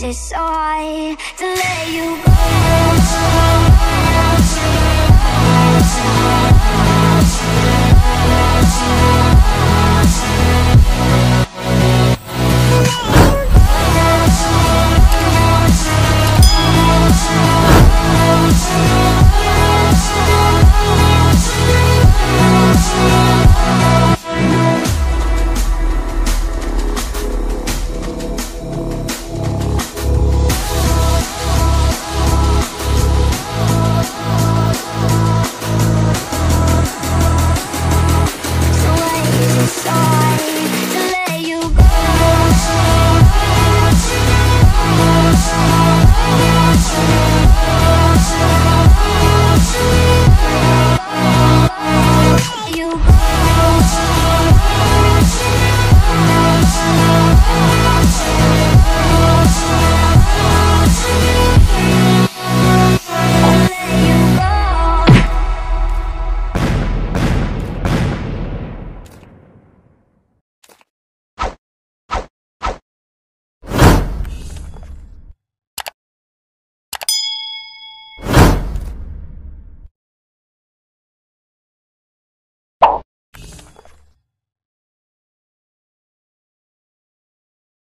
Is it so hard to let you go?